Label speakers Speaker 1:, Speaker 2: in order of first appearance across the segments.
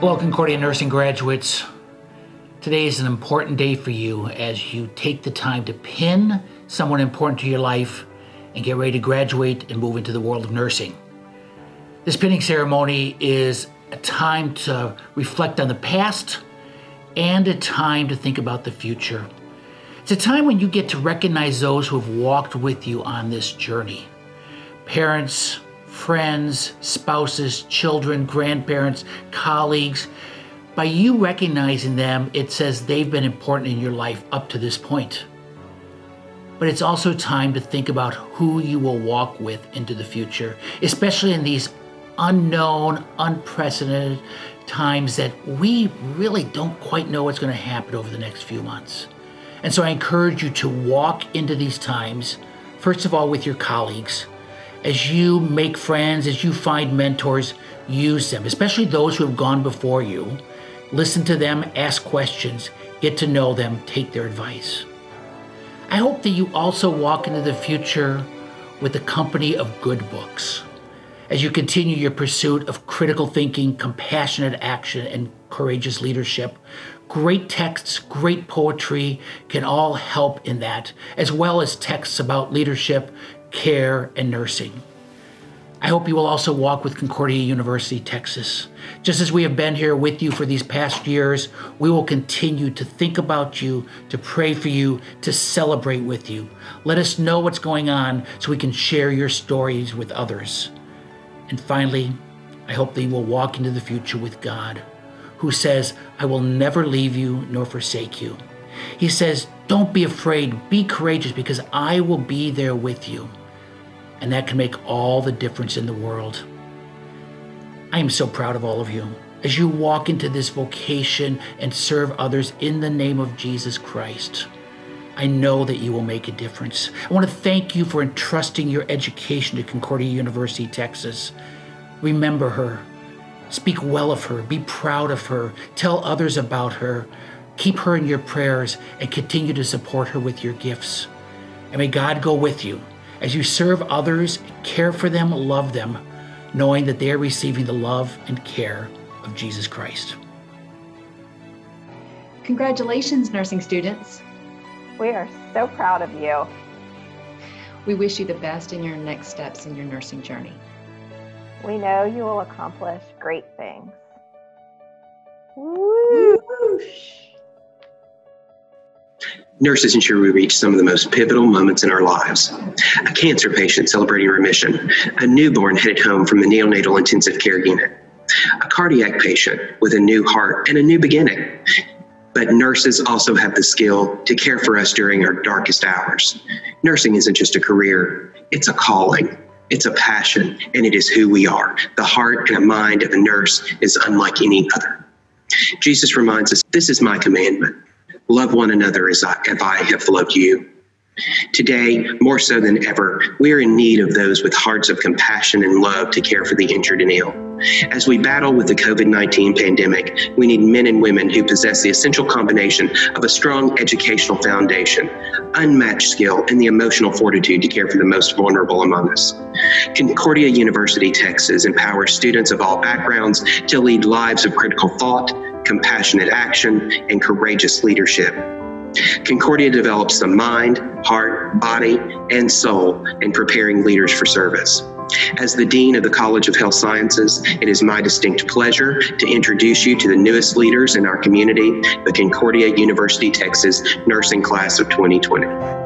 Speaker 1: Concordia Nursing graduates. Today is an important day for you as you take the time to pin someone important to your life and get ready to graduate and move into the world of nursing. This pinning ceremony is a time to reflect on the past and a time to think about the future. It's a time when you get to recognize those who have walked with you on this journey parents, friends, spouses, children, grandparents, colleagues. By you recognizing them, it says they've been important in your life up to this point. But it's also time to think about who you will walk with into the future, especially in these unknown, unprecedented times that we really don't quite know what's going to happen over the next few months. And so I encourage you to walk into these times, first of all, with your colleagues. As you make friends, as you find mentors, use them, especially those who have gone before you. Listen to them, ask questions, get to know them, take their advice. I hope that you also walk into the future with the company of good books as you continue your pursuit of critical thinking, compassionate action, and courageous leadership. Great texts, great poetry can all help in that, as well as texts about leadership, care, and nursing. I hope you will also walk with Concordia University, Texas. Just as we have been here with you for these past years, we will continue to think about you, to pray for you, to celebrate with you. Let us know what's going on so we can share your stories with others. And finally, I hope that you will walk into the future with God, who says, I will never leave you nor forsake you. He says, Don't be afraid, be courageous, because I will be there with you. And that can make all the difference in the world. I am so proud of all of you as you walk into this vocation and serve others in the name of Jesus Christ. I know that you will make a difference. I want to thank you for entrusting your education to Concordia University, Texas. Remember her. Speak well of her. Be proud of her. Tell others about her. Keep her in your prayers and continue to support her with your gifts. And may God go with you as you serve others, care for them, love them, knowing that they are receiving the love and care of Jesus Christ.
Speaker 2: Congratulations, nursing students.
Speaker 3: We are so proud of you.
Speaker 2: We wish you the best in your next steps in your nursing journey.
Speaker 3: We know you will accomplish great things. Whoosh.
Speaker 4: Nurses ensure we reach some of the most pivotal moments in our lives. A cancer patient celebrating remission, a newborn headed home from the neonatal intensive care unit, a cardiac patient with a new heart and a new beginning, but nurses also have the skill to care for us during our darkest hours. Nursing isn't just a career, it's a calling. It's a passion, and it is who we are. The heart and the mind of a nurse is unlike any other. Jesus reminds us this is my commandment love one another as I, I have loved you. Today, more so than ever, we are in need of those with hearts of compassion and love to care for the injured and ill. As we battle with the COVID 19 pandemic, we need men and women who possess the essential combination of a strong educational foundation, unmatched skill, and the emotional fortitude to care for the most vulnerable among us. Concordia University, Texas empowers students of all backgrounds to lead lives of critical thought, compassionate action, and courageous leadership. Concordia develops the mind, heart, body, and soul in preparing leaders for service. As the Dean of the College of Health Sciences, it is my distinct pleasure to introduce you to the newest leaders in our community, the Concordia University, Texas Nursing Class of 2020.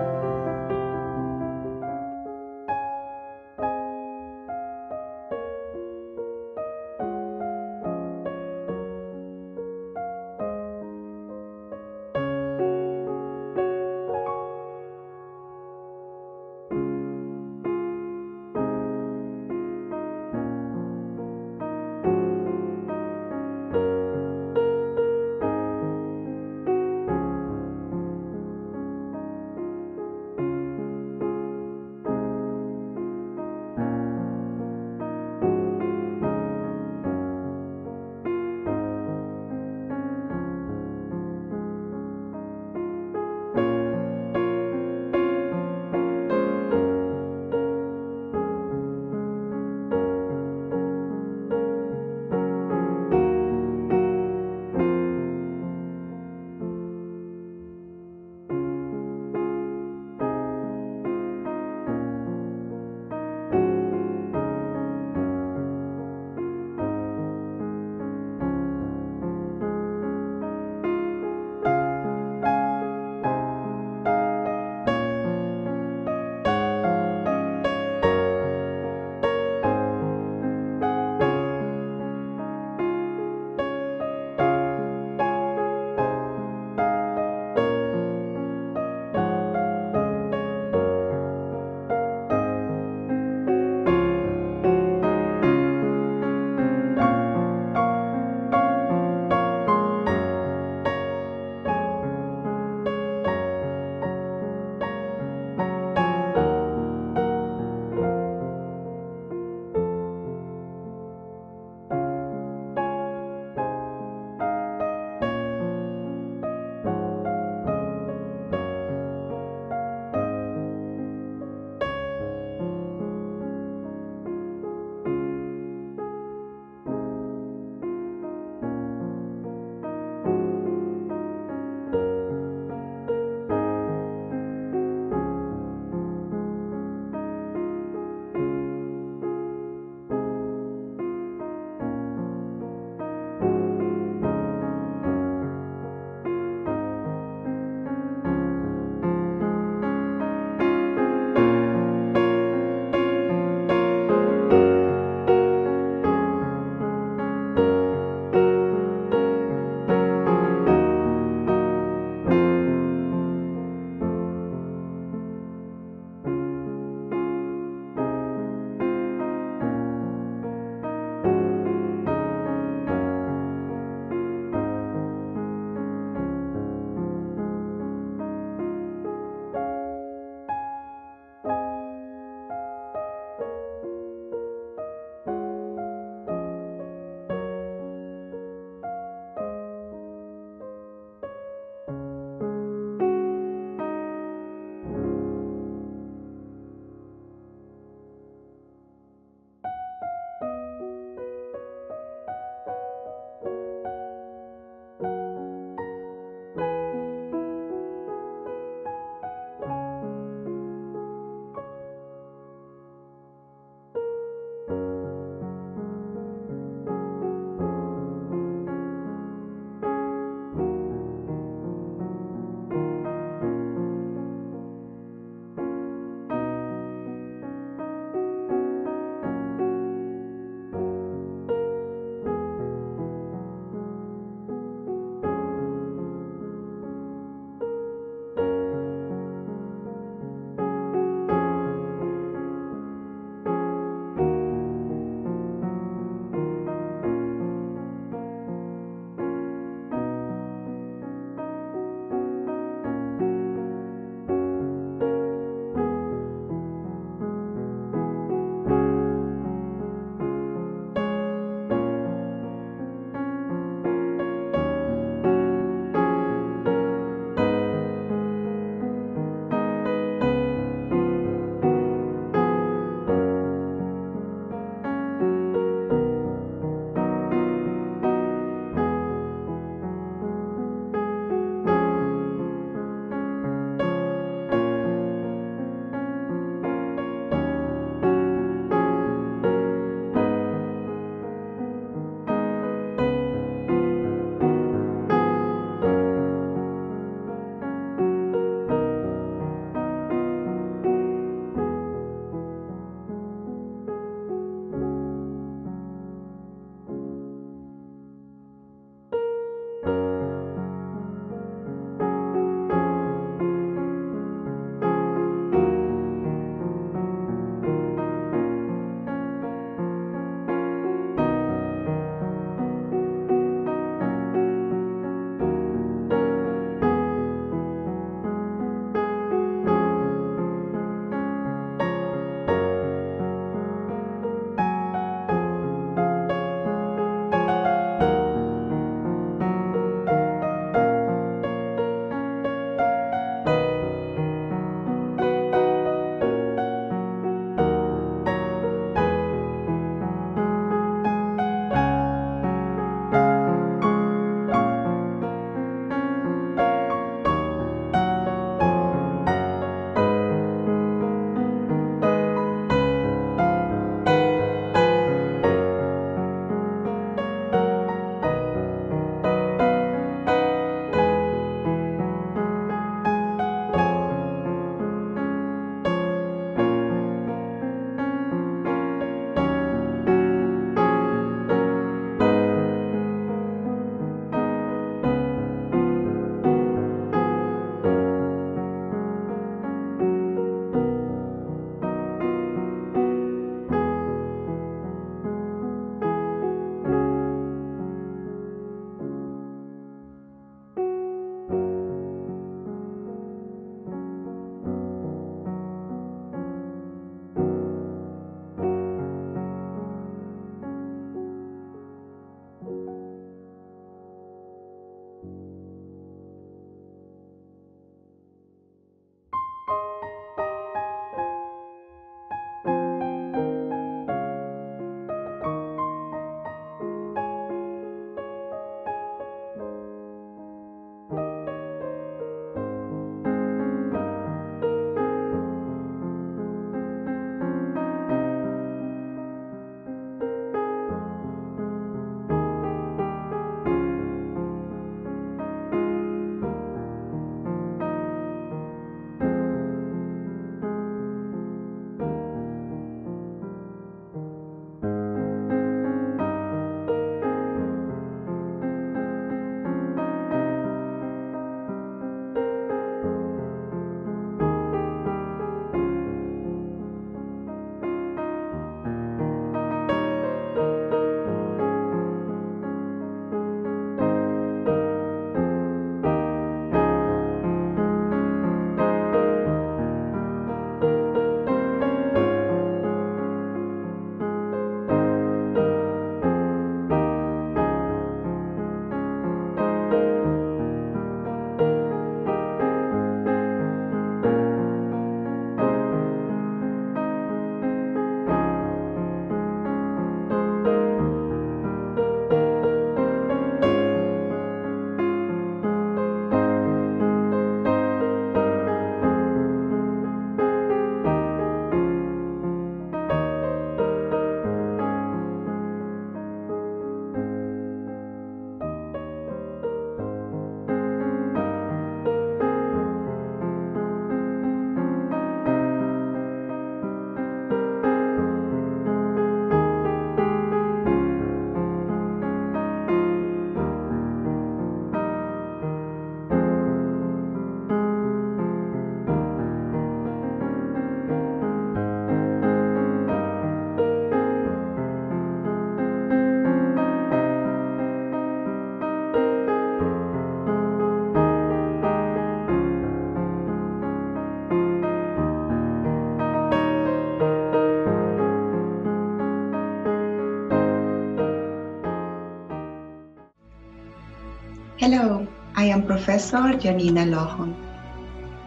Speaker 5: Professor Janina Lohon.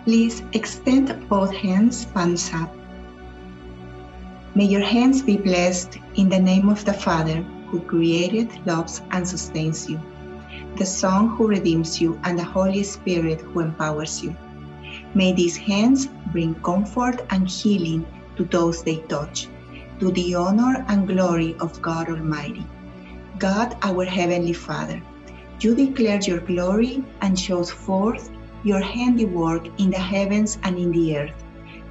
Speaker 5: Please extend both hands palms up. May your hands be blessed in the name of the Father who created, loves, and sustains you, the Son who redeems you, and the Holy Spirit who empowers you. May these hands bring comfort and healing to those they touch, to the honor and glory of God Almighty. God, our Heavenly Father, you declare your glory and shows forth your handiwork in the heavens and in the earth.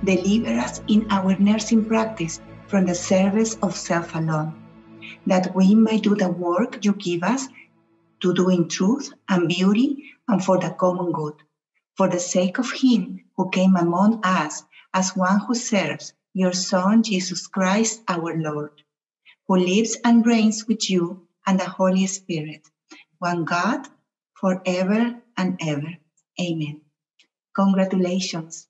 Speaker 5: Deliver us in our nursing practice from the service of self alone, that we may do the work you give us to do in truth and beauty and for the common good, for the sake of Him who came among us as one who serves, your Son, Jesus Christ, our Lord, who lives and reigns with you and the Holy Spirit, one God, forever and ever. Amen. Congratulations.